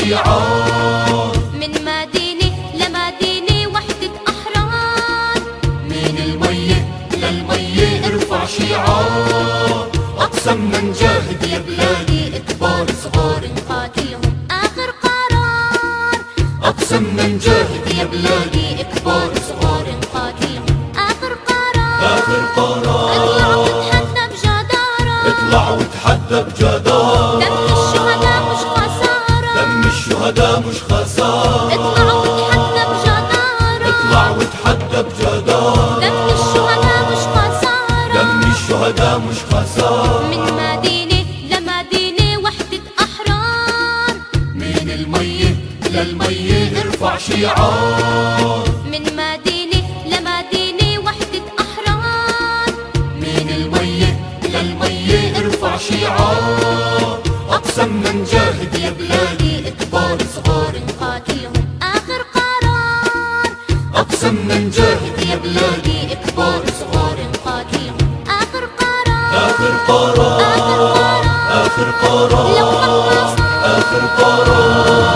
شيعان أقسم من جاهد يا بلادي إكبار صغار قادم آخر قرار. آخر قرار. آخر قرار. آخر قرار.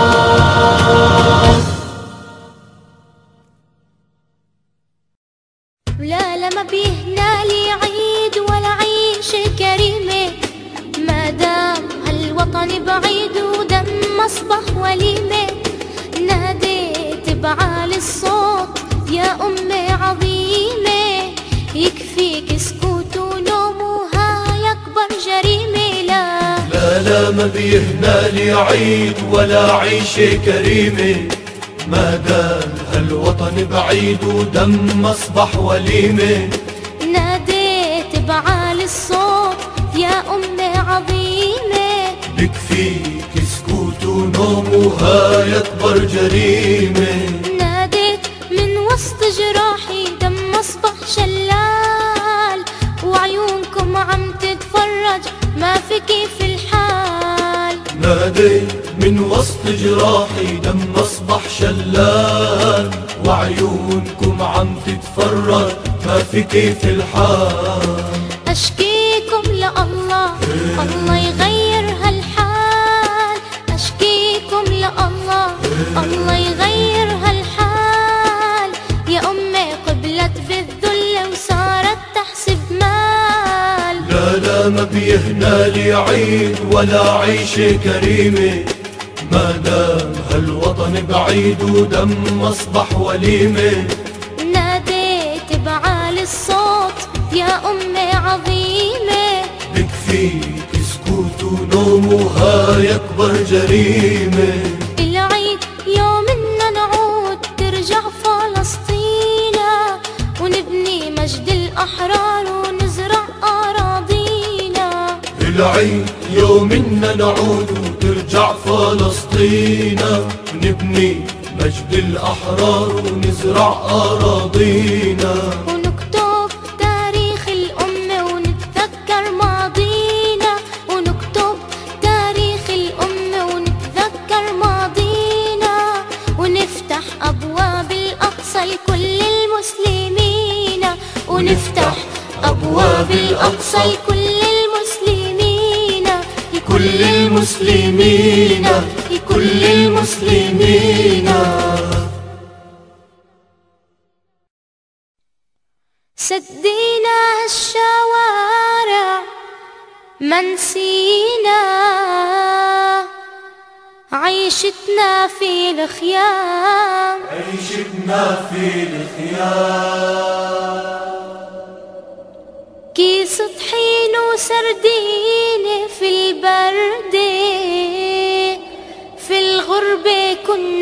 ولا ما بيهنالي عيد ولا عيشة كريمة ما دام هالوطن بعيد ودم أصبح وليمة ناديت بعالي الصوت يا أم عظيمة بكفيك سكوت ونوم وهاي أكبر جريمة ناديت من وسط جراحي دم أصبح شلال. وعيونكم عم تتفرج ما في كيف نادي من وسط جراحي دم أصبح شلال وعيونكم عم تتفرج ما في كيف الحال؟ أشكيكم لالله إيه. الله يغير هالحال. أشكيكم لالله إيه. الله يغير ما بيهنا لي عيد ولا عيش كريمة ما دام هالوطن بعيد ودم أصبح وليمة ناديت بعالي الصوت يا أمي عظيمة بكفيك سكوت ونوم وهاي أكبر جريمة العين يومنا نعود وترجع فلسطين. نبني مجد الأحرار ونزرع أراضينا.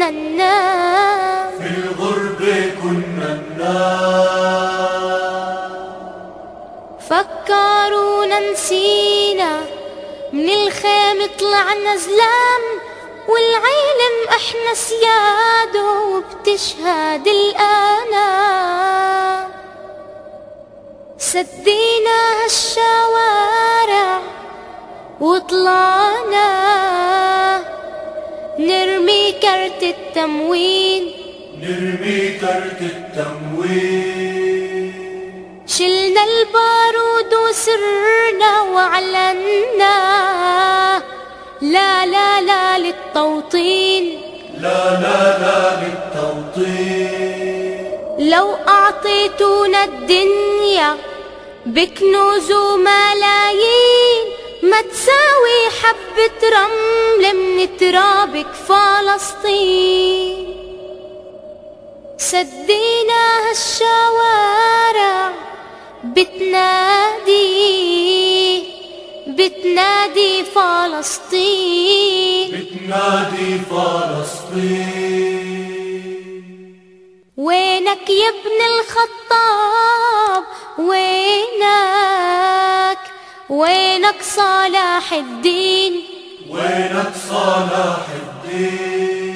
كنا ننام في الغربة كنا ننام فكرونا نسينا من الخيم طلعنا زلام والعالم إحنا سياده وبتشهد الآلام سدينا هالشوارع وطلعنا. نرمي كرت التموين. نرمي كرت التموين. شلنا البارود وسرنا وعلنا. لا لا لا للتوطين. لا لا لا للتوطين. لو أعطيتونا الدنيا بكنوز وملايين ما تساوي حبة رمل من ترابك فلسطين. سدينا هالشوارع بتنادي بتنادي فلسطين. بتنادي فلسطين. وينك يا ابن الخطاب؟ وينك؟ وينك صلاح الدين؟ وينك صلاح الدين؟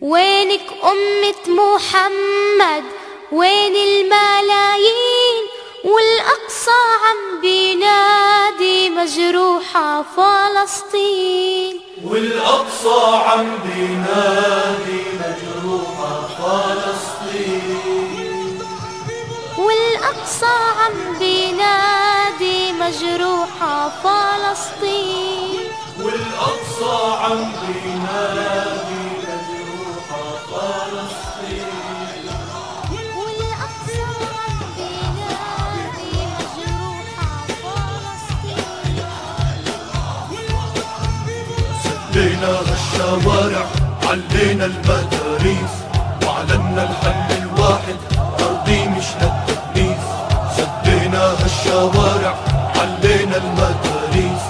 وينك أمة محمد؟ وين الملايين والأقصى عم بينادي مجروحة فلسطين؟ والأقصى عم بينادي مجروحة فلسطين. والأقصى عم بينادي مجروحة فلسطين. والأقصى عم بينادي مجروحة فلسطين. سدينا هالشوارع علينا المداريس وعلنا الحل الواحد. سدينا هالشوارع علينا المداريس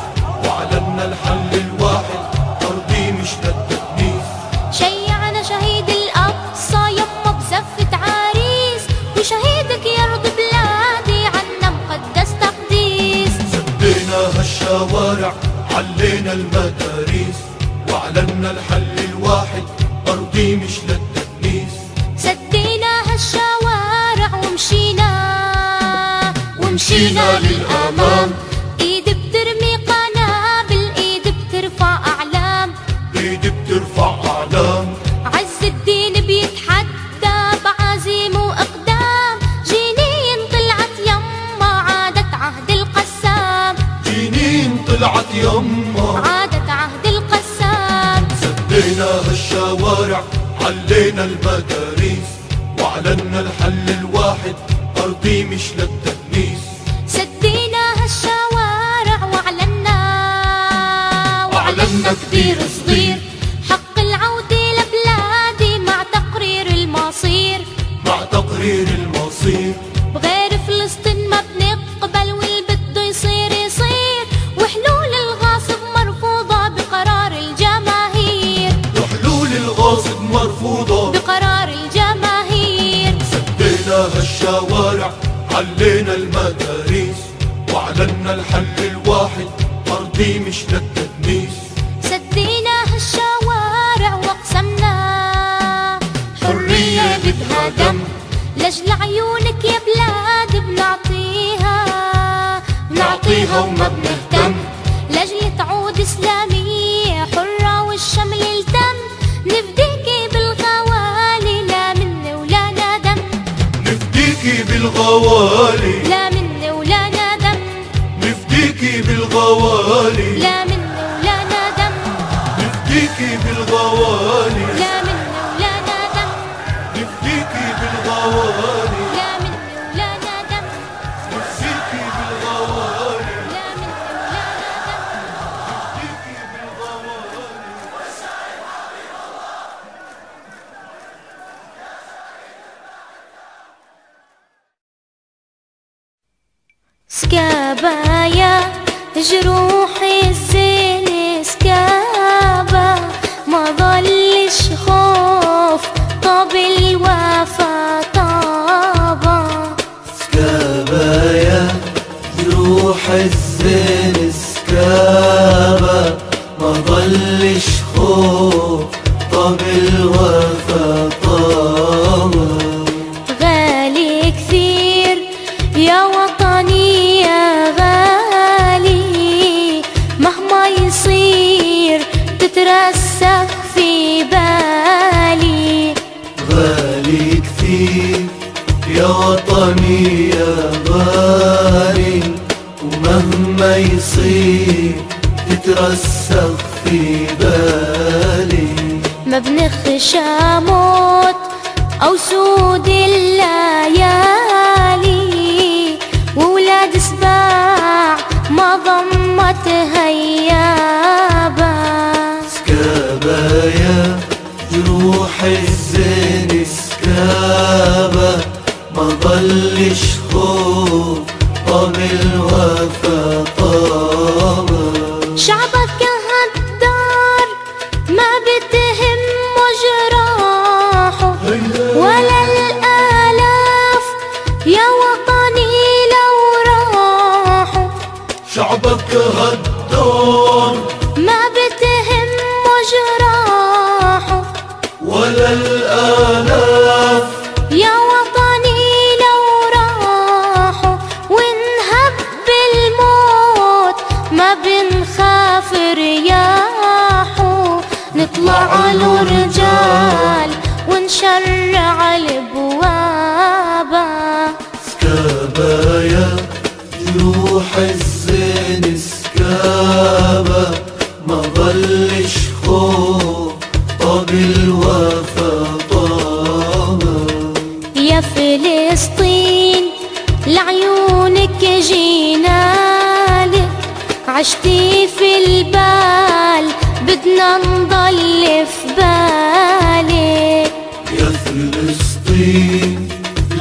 وعلنا الحل الواحد أرضي مش للتدنيس شيعنا شهيد الأقصى يما بزفة عريس. وشهيدك يرض بلادي عنا مقدس تقديس. سدينا هالشوارع علينا المداريس وعلنا الحل الواحد أرضي مش للتدنيس ومشينا للأمام إيد بترمي قنابل إيد بترفع أعلام. ايدي بترفع أعلام. عز الدين بيتحدى بعزيم وإقدام. جنين طلعت يما عادت عهد القسام. جنين طلعت يما. عادت عهد القسام. سدينا هالشوارع علينا المداريس وعلنا الحل سكابايا جروحي الزين سكابا. ما ظلش خوف طاب الوفا طابا. سكابايا جروحي الزين سكابا. ما ظلش خوف طاب الوفا ما يصير تترسخ في بالي. ما بنخشى موت أو سود الليالي. وولاد سباع ما ضمت هيابة سكابايا جروح الزين سكابة ما ضلش خوف الوفاق في البال بدنا نضل في بالك يا فلسطين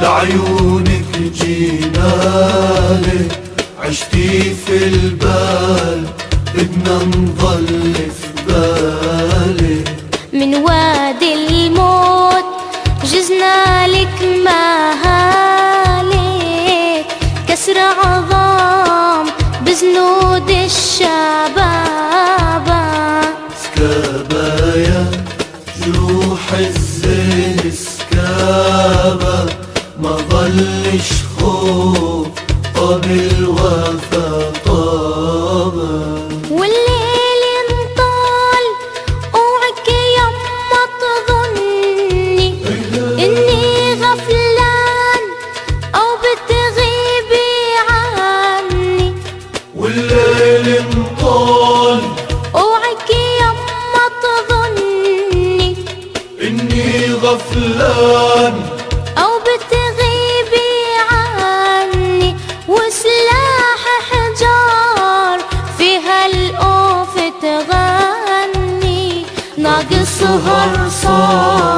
لعيونك جينالك عشتي في البال بدنا نضل في بالك من وين حز السكابة ما ظلش خوف قبل وفاه su har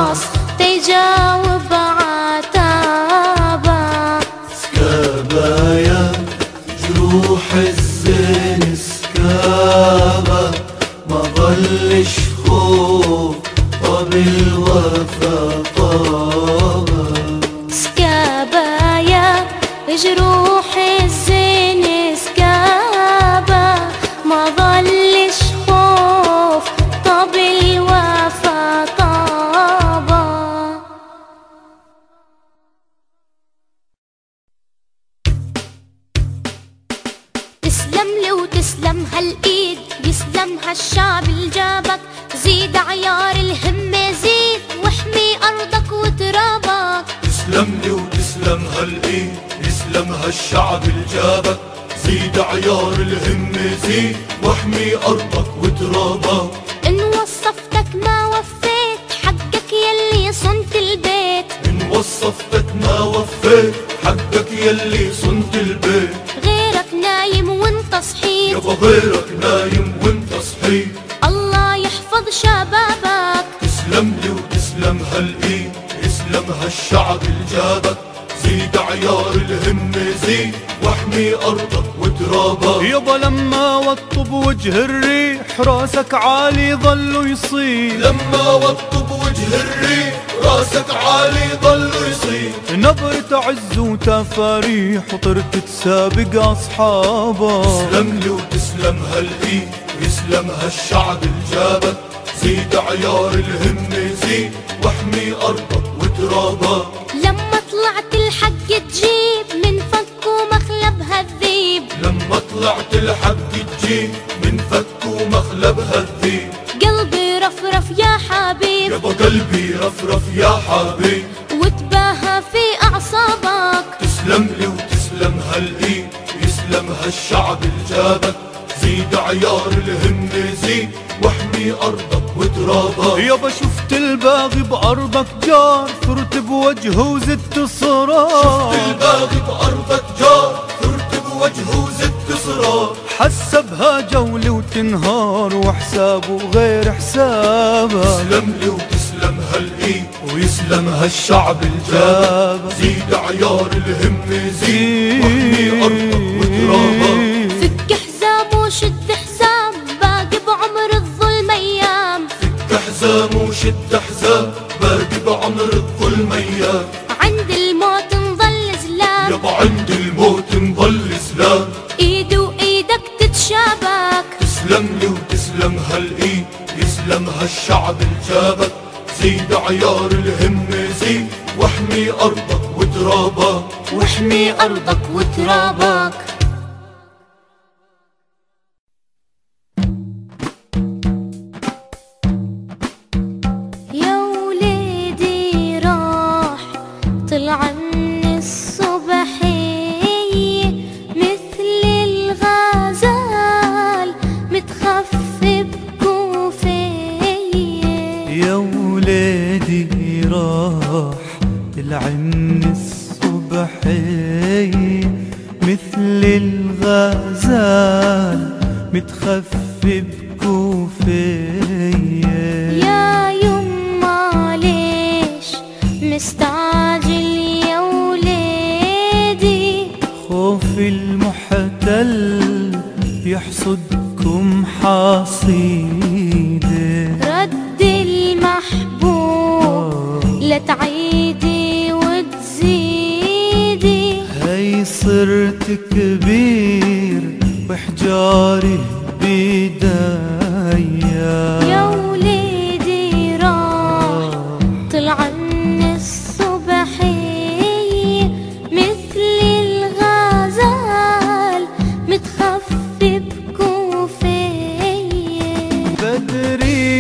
راسك عالي ظلوا يصيح لما وطوا بوجه الريح راسك عالي ضلوا يصيح نبرة عز وتفاريح وطرت تسابق أصحابك تسلم لي وتسلم هالإيد يسلم هالشعب الجابك زيد عيار الهمة زيد واحمي أرضك وترابك. حبيب. وتباهى في أعصابك. تسلم لي وتسلم هالايد يسلم هالشعب الجابك. زيد عيار الهمة زيد واحمي أرضك وترابك. يابا شفت الباغي بأرضك جار ثرت بوجهه وزدت صراخ. الباغي بأرضك جار ثرت بوجهه وزدت صراخ. حسبها جولة وتنهار وحسابه غير حسابك. تسلم لي وتسلم هالايد ويسلم هالشعب الجابك زيد عيار الهمة زيد واحمي أرضك وترابك فك حزام وشد حزام باقي بعمر الظلم أيام. فك حزام وشد حزام باقي بعمر الظلم أيام. عند الموت نظل زلام يابا عند الموت نضل سلام إيد وإيدك تتشابك. تسلم لي وتسلم هالإيد يسلم هالشعب الجابك. زيد عيار الهمة زيد واحمي أرضك وترابك. واحمي أرضك وترابك.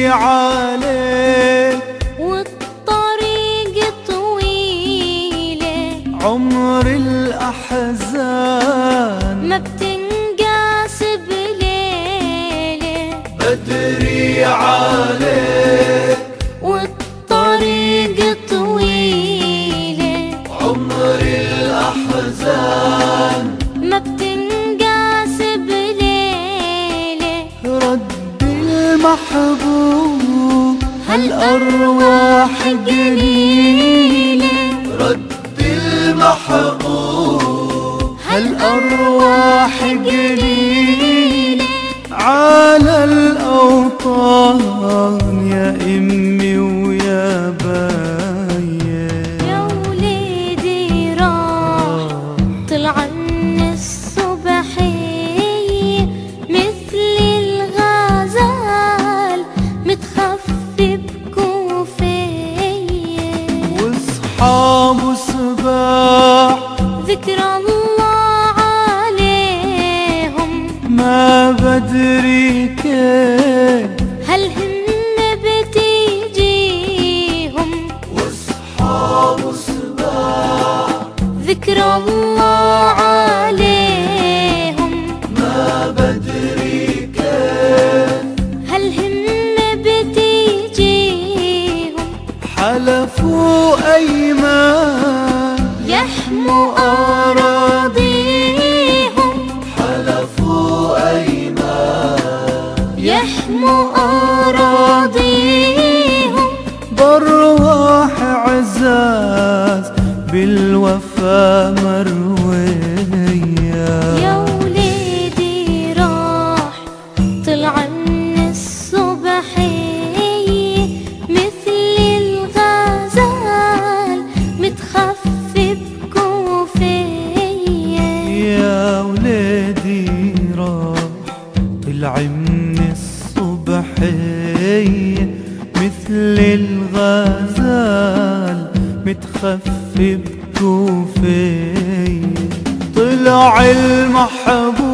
بدري هالأرواح قليلة رد المحبوب. هالأرواح قليلة على الأوطان؟ ذكر الله عليهم. ما بدري كيف؟ هالهم بتيجيهم واصحاب صباح ذكر الله الغزال متخفي بكوفي. طلع المحبوب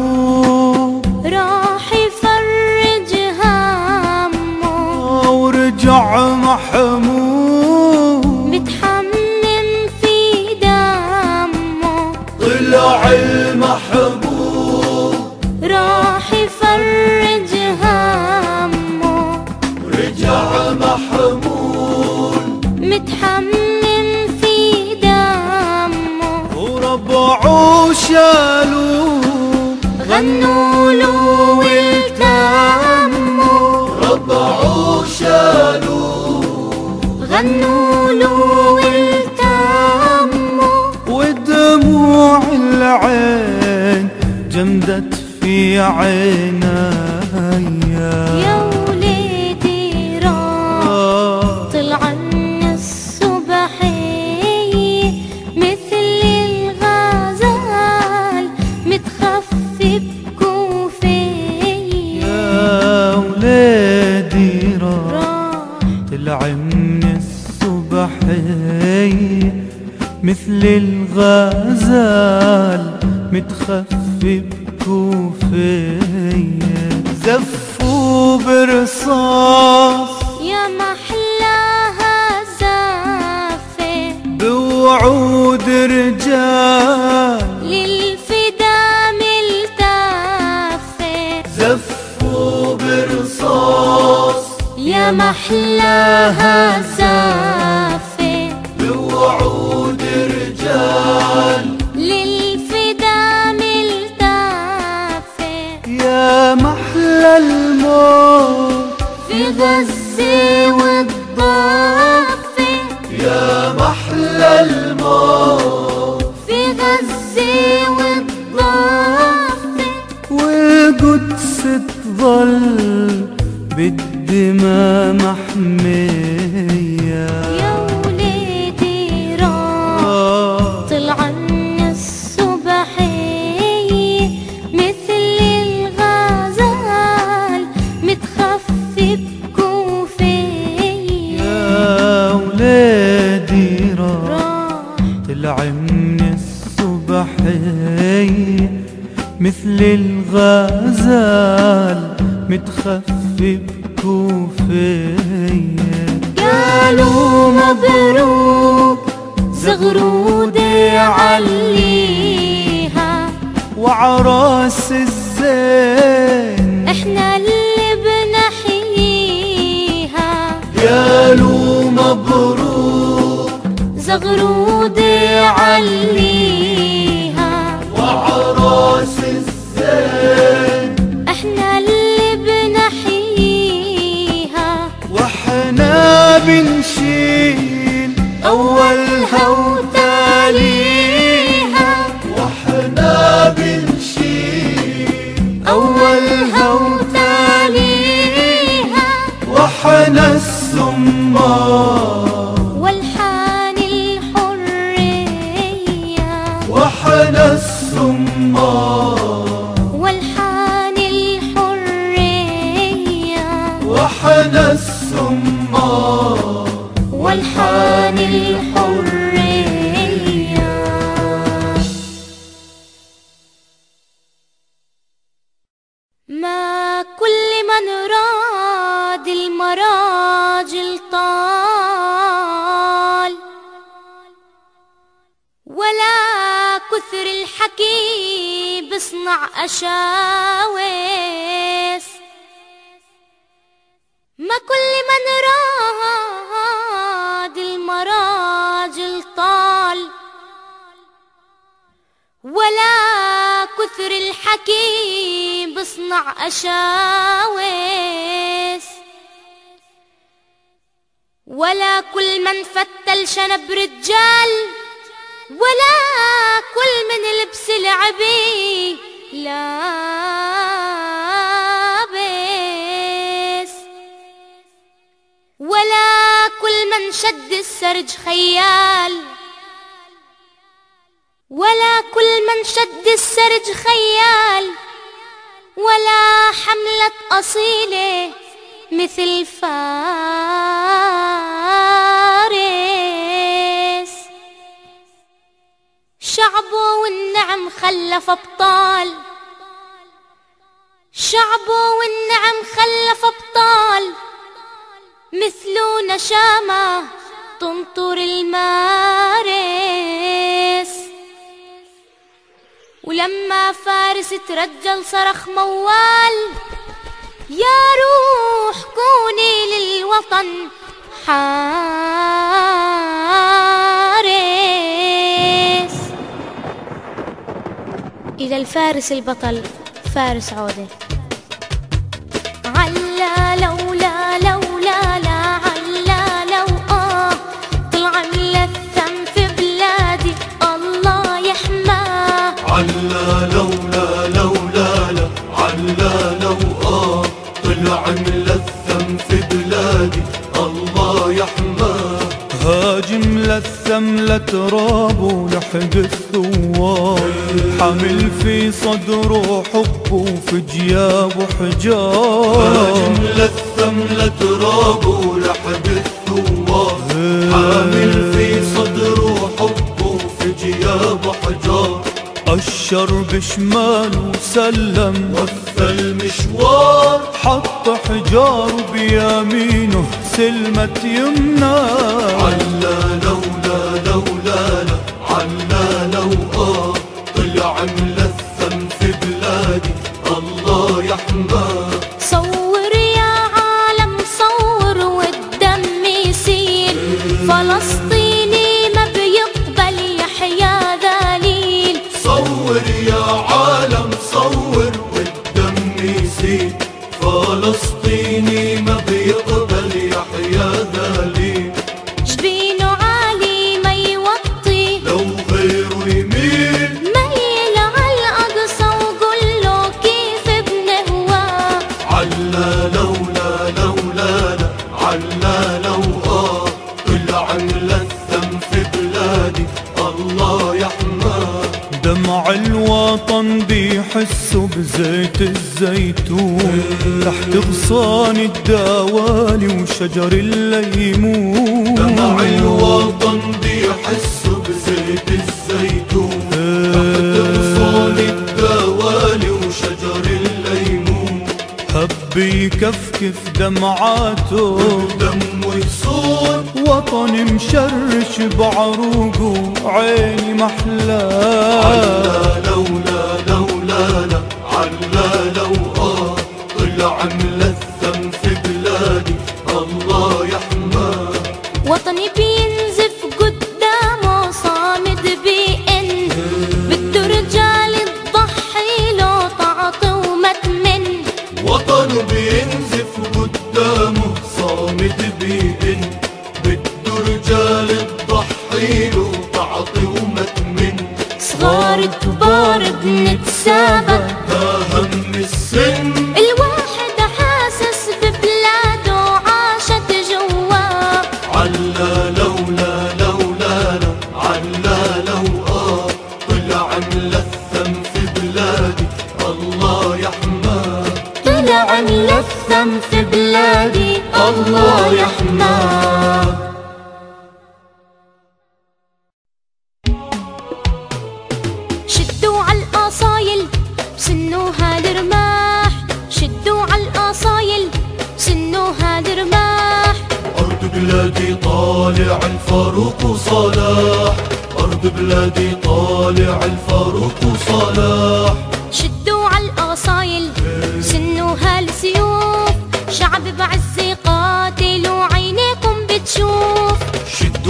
رجاله غنوا له والتأموا ربعوا شالوا. غنوا له والتأموا ودموع العين جمدت في عين للغزال متخفي. صحنا السلام بي لابس ولا كل من شد السرج خيال. ولا كل من شد السرج خيال. ولا حملة أصيلة مثل فال شعبه والنعم خلف أبطال. شعبه والنعم خلف أبطال. مثل نشامة تنطر المارس. ولما فارس ترجل صرخ موال يا روح كوني للوطن حارس. إلى الفارس البطل فارس عودة. علا لولا لولا لا علا لو آه. طلع ملثم في بلادي الله يحماه. علا لولا لولا لا علا لو آه. طلع ملثم هاجم للثم لتراب ولحق الثوار حامل في صدره حب وفي جيابه حجار هاجم للثم لتراب ولحد الثوار حامل في صدره حب وفي جيابه حجار أشر بشماله وسلم. وفى المشوار حط حجار بيمينه سلمت يمناه علا لولا Follow وشجر الليمون. دمع الوطن بيحس بزيت الزيتون. تحت غصان الدوالي وشجر الليمون. هب يكفكف دمعاته. دمه يصون. وطن مشرش بعروقه. عيني محلاه.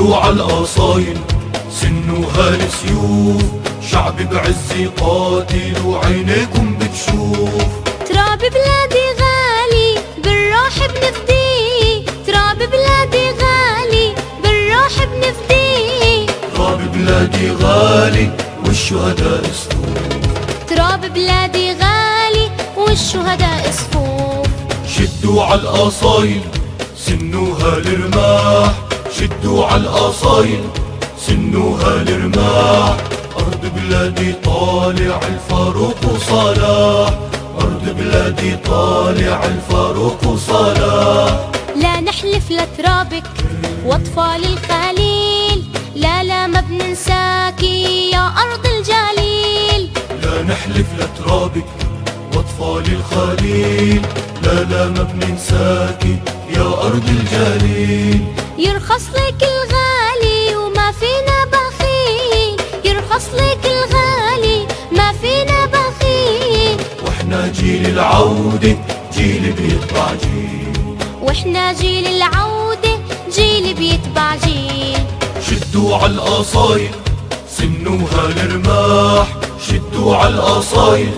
شدوا على الأصايل. سنوها السيوف شعب بعز قاتل وعينيكم بتشوف. تراب بلادي غالي بالروح بنفديه تراب بلادي غالي بالروح بنفديه تراب بلادي غالي والشهداء صفوف تراب بلادي غالي والشهداء صفوف شدوا على الأصايل. سنوها الرماح شدوا على الأصايل سنوها الرماح أرض بلادي طالع الفاروق صلاح أرض بلادي طالع الفاروق صلاح لا نحلف لترابك وأطفال الخليل. لا لا ما بننساكي يا أرض الجليل. لا نحلف لترابك واطفال الخليل. لا لا ما بننساكي يا أرض الجليل. يرخص لك الغالي وما فينا بخيل. يرخص لك الغالي ما فينا بخيل. وإحنا جيل العودة جيل بيتبع جيل. وإحنا جيل العودة جيل بيتبع جيل. شدوا على القصايد سنوها الرماح شدوا على القصايد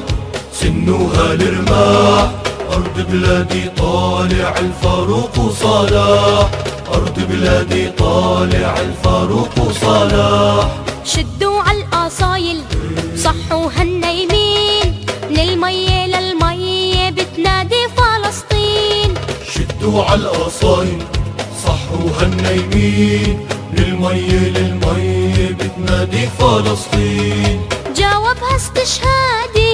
سنوها الرماح أرض بلادي طالع الفاروق وصلاح أرض بلادي طالع الفاروق وصلاح شدوا على القصايل صحوا هالنايمين. من المية للمية بتنادي فلسطين. شدوا على القصايد صحوا هالنايمين. للمية للمية بتنادي فلسطين. جاوبها استشهادي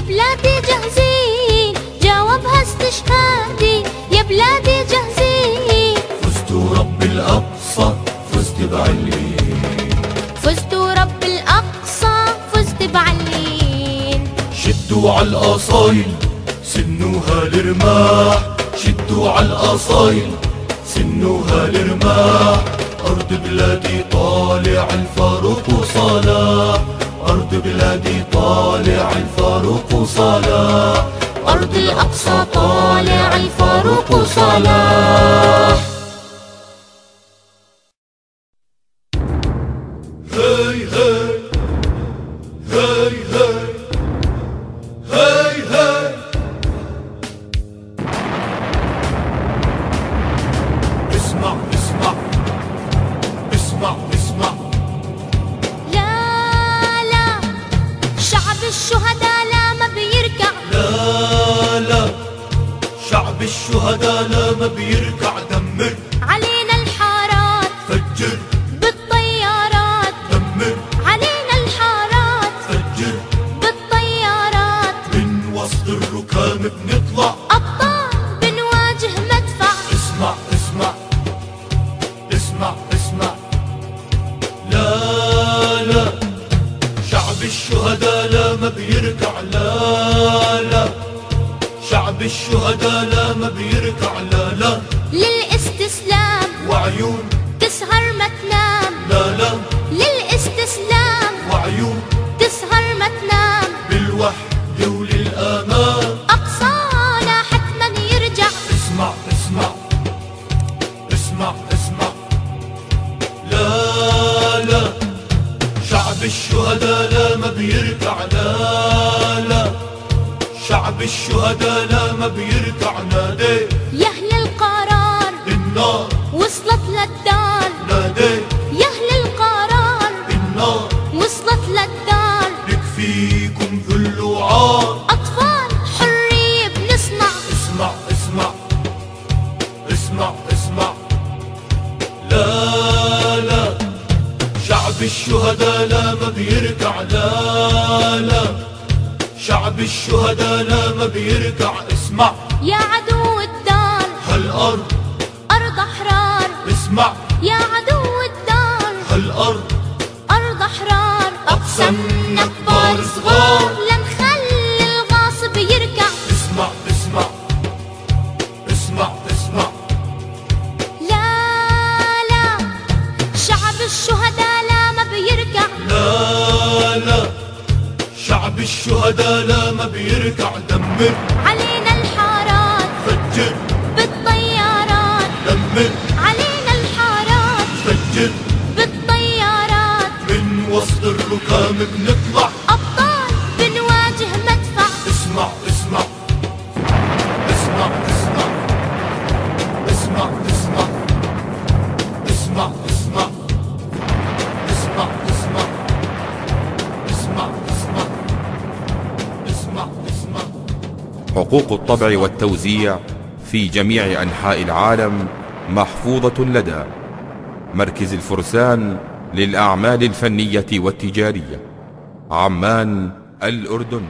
يا بلادي جاهزين جاوبها استشهادي يا بلادي جاهزين فزتوا رب الأقصى فزت بعلين فزتوا رب الأقصى فزت بعلين شدوا على القصايل سنوها الرماح شدوا على القصايل سنوها الرماح أرض بلادي طالع الفاروق وصلاح أرض بلادي طالع الفاروق صلاة. أرض الأقصى طالع الفاروق صلاة. لا ما بيركع لا لا. للإستسلام. وعيون. تسهر ما تنام. لا لا. للإستسلام. وعيون. تسهر ما تنام. بالوحدة وللأمان. أقصانا حتما يرجع. اسمع اسمع. اسمع اسمع. لا لا. شعب الشهداء لا ما بيركع لا لا. شعب الشهداء لا ما بيركع نادي. يا أهل القرار. النار وصلت للدار. نادي. يا أهل القرار. النار وصلت للدار. يكفيكم ذل وعار أطفال حرية بنصنع. اسمع اسمع. اسمع اسمع. لا لا. شعب الشهداء لا ما بيركع لا لا. شعب الشهداء لا ما بيركع اسمع. يا عدو الدار. هالأرض. أرض أحرار. اسمع. يا عدو الدار. هالأرض. أرض أحرار. أقسمنا كبار صغار. دمر علينا الحارات. فجر بالطيارات. دمر علينا الحارات. فجر بالطيارات. من وسط الركام بنطلع حقوق الطبع والتوزيع في جميع أنحاء العالم محفوظة لدى مركز الفرسان للأعمال الفنية والتجارية عمان الأردن.